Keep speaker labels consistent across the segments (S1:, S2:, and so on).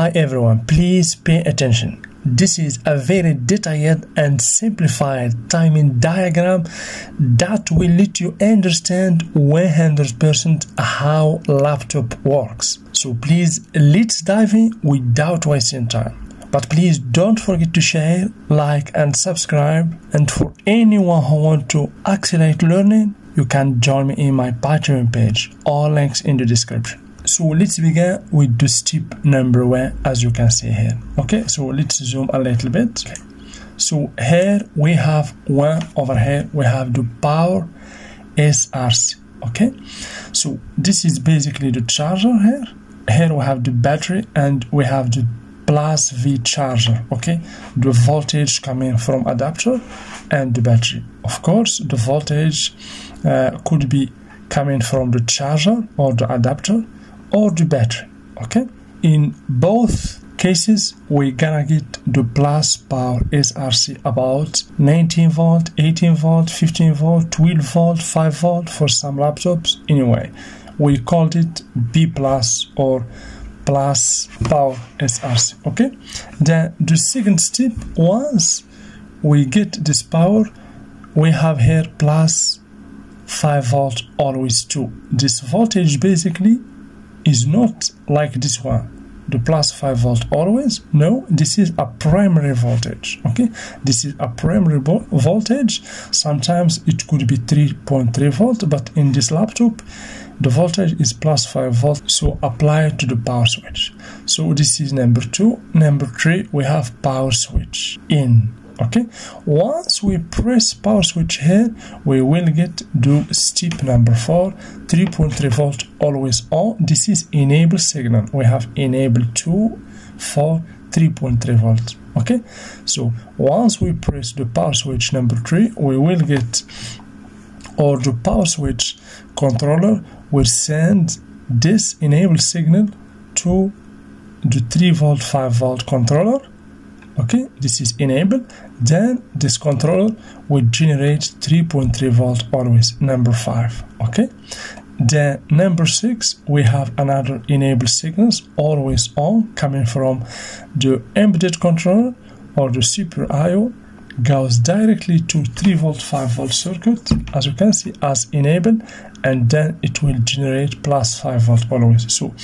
S1: Hi everyone, please pay attention. This is a very detailed and simplified timing diagram that will let you understand 100% how laptop works. So please let's dive in without wasting time. But please don't forget to share, like and subscribe. And for anyone who want to accelerate learning, you can join me in my Patreon page. All links in the description. So let's begin with the step number one as you can see here. Okay, so let's zoom a little bit. Okay. So here we have one over here, we have the power SRC. Okay, so this is basically the charger here. Here we have the battery and we have the plus V charger. Okay, the voltage coming from adapter and the battery. Of course, the voltage uh, could be coming from the charger or the adapter or the battery okay? In both cases we gonna get the plus power src about 19 volt 18 volt 15 volt 12 volt 5 volt for some laptops. Anyway we called it b plus or plus power src okay? Then the second step once we get this power we have here plus 5 volt always 2 this voltage basically is not like this one. The plus 5 volt always? No this is a primary voltage okay? This is a primary voltage. Sometimes it could be 3.3 volt but in this laptop the voltage is plus 5 volt so apply to the power switch. So this is number 2 number 3 we have power switch in okay? Once we press power switch here we will get the step number four 3.3 volt always on. This is enable signal. We have enable 2 for 3.3 volt. Okay? So once we press the power switch number three we will get or the power switch controller will send this enable signal to the 3 volt 5 volt controller okay this is enabled. Then this controller will generate 3.3 volt always number 5 okay? Then number 6 we have another enable signals always on coming from the embedded controller or the super IO goes directly to 3 volt 5 volt circuit as you can see as enabled and then it will generate plus 5 volt always. So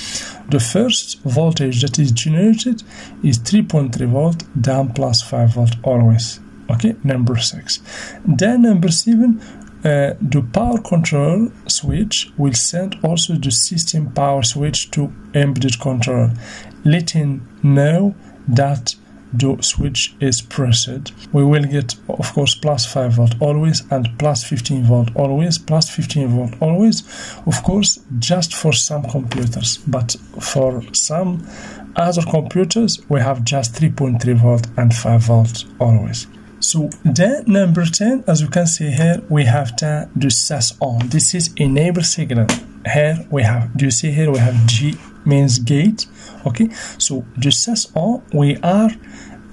S1: the first voltage that is generated is 3.3 volt then plus 5 volt always. Okay number 6 then number 7 uh, the power control switch will send also the system power switch to embedded controller letting know that the switch is pressed we will get of course plus 5 volt always and plus 15 volt always plus 15 volt always of course just for some computers. But for some other computers we have just 3.3 volt and 5 volt always. So then number 10 as you can see here we have the, the SAS on. This is enable signal. Here we have do you see here we have G means gate? Okay. So just as on we are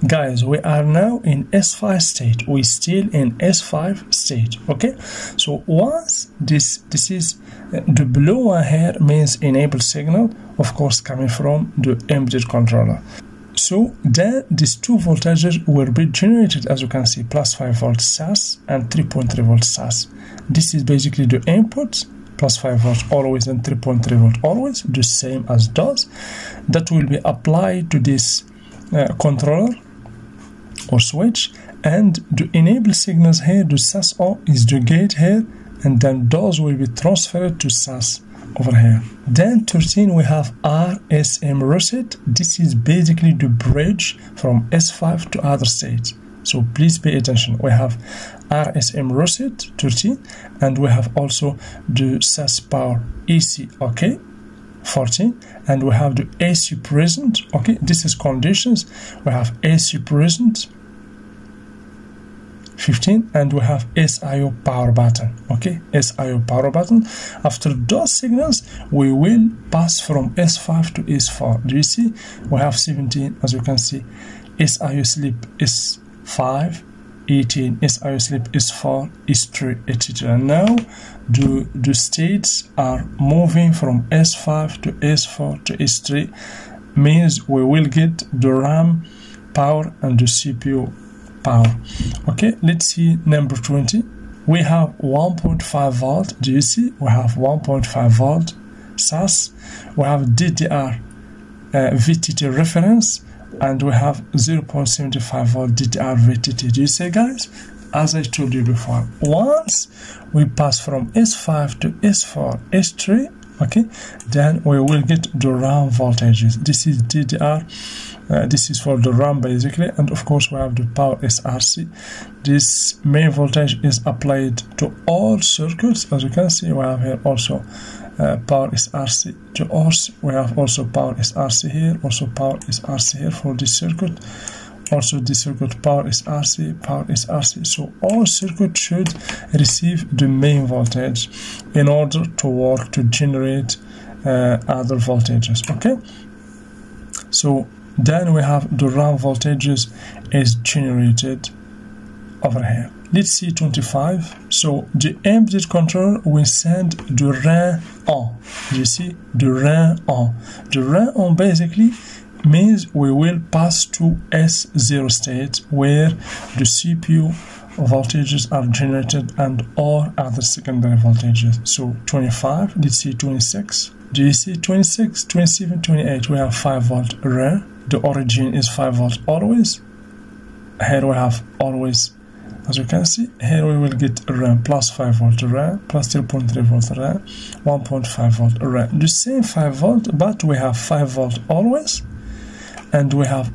S1: guys we are now in s5 state. We still in s5 state okay? So once this this is uh, the blue one here means enable signal of course coming from the embedded controller. So then these two voltages will be generated as you can see plus 5 volt SAS and 3.3 volt SAS this is basically the input plus 5 volts always and 3.3 volt always the same as does that will be applied to this uh, controller switch and the enable signals here the SAS on is the gate here and then those will be transferred to SAS over here. Then 13 we have RSM reset. This is basically the bridge from S5 to other states. So please pay attention. We have RSM reset 13 and we have also the SAS power EC okay 14 and we have the AC present okay this is conditions we have AC present 15 and we have SIO power button okay? SIO power button. After those signals we will pass from S5 to S4 do you see? We have 17 as you can see. SIO sleep is 5 18 SIO sleep is 4 is 3 etc now the the states are moving from S5 to S4 to S3 means we will get the RAM power and the CPU power. Okay let's see number 20 we have 1.5 volt do you see we have 1.5 volt SAS we have DDR uh, VTT reference and we have 0.75 volt DDR VTT do you see guys. As I told you before once we pass from S5 to S4 S3 okay then we will get the RAM voltages. This is DDR uh, this is for the RAM basically and of course we have the power SRC this main voltage is applied to all circuits. As you can see we have here also uh, power SRC to us we have also power SRC here also power SRC here for this circuit also this circuit power SRC power SRC so all circuit should receive the main voltage in order to work to generate uh, other voltages okay? So then we have the RAM voltages is generated over here. Let's see 25 so the embedded controller will send the RAM on you see the RAM on the RAM on basically means we will pass to S0 state where the CPU voltages are generated and all other secondary voltages. So 25 let's see 26 do you see 26 27 28 we have 5 volt RAM the origin is 5 volt always. Here we have always as you can see here we will get RAM plus 5 volt RAM plus 0.3 volt RAM 1.5 volt RAM. The same 5 volt but we have 5 volt always. And we have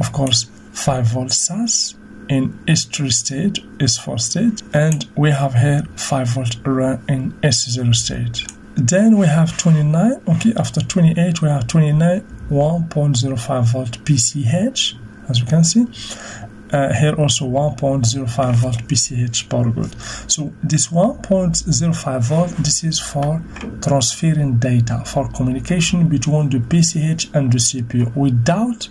S1: of course 5 volt SAS in S3 state S4 state. And we have here 5 volt RAM in S0 state. Then we have 29 okay after 28 we have 29 1.05 volt PCH as you can see. Uh, here also 1.05 volt PCH power good so this 1.05 volt this is for transferring data for communication between the PCH and the CPU without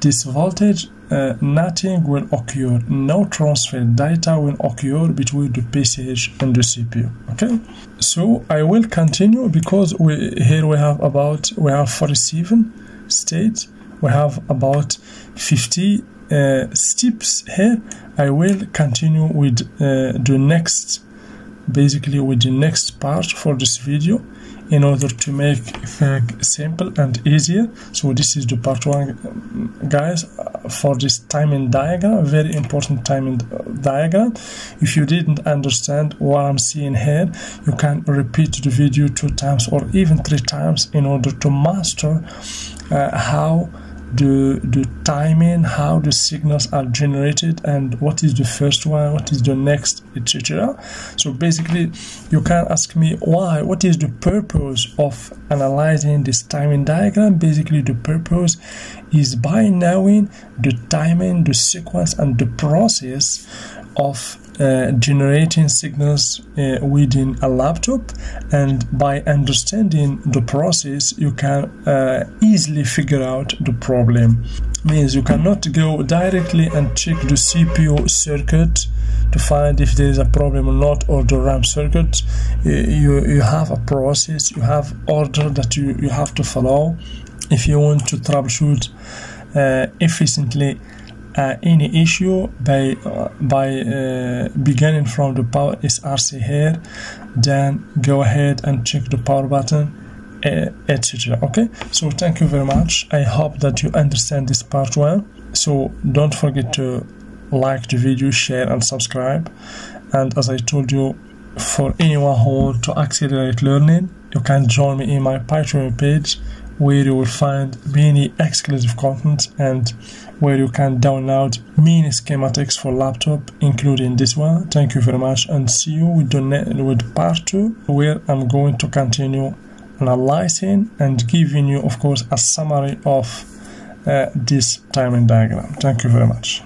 S1: this voltage uh, nothing will occur. No transfer data will occur between the PCH and the CPU okay? So I will continue because we here we have about we have 47 states. We have about 50 uh, steps here. I will continue with uh, the next basically with the next part for this video in order to make things simple and easier. So this is the part one. Guys for this timing diagram very important timing diagram. If you didn't understand what i'm seeing here you can repeat the video two times or even three times in order to master uh, how the the timing how the signals are generated and what is the first one what is the next etc so basically you can ask me why what is the purpose of analyzing this timing diagram? Basically the purpose is by knowing the timing the sequence and the process of uh, generating signals uh, within a laptop and by understanding the process you can uh, easily figure out the problem. Means you cannot go directly and check the CPU circuit to find if there is a problem or not or the RAM circuit. You, you have a process you have order that you, you have to follow. If you want to troubleshoot uh, efficiently uh, any issue by uh, by uh, beginning from the power SRC here then go ahead and check the power button uh, etc okay? So thank you very much. I hope that you understand this part well. So don't forget to like the video share and subscribe. And as I told you for anyone who to accelerate learning you can join me in my Patreon page where you will find many exclusive content and where you can download mini schematics for laptop including this one. Thank you very much and see you with the with part 2 where i'm going to continue analyzing and giving you of course a summary of uh, this timing diagram. Thank you very much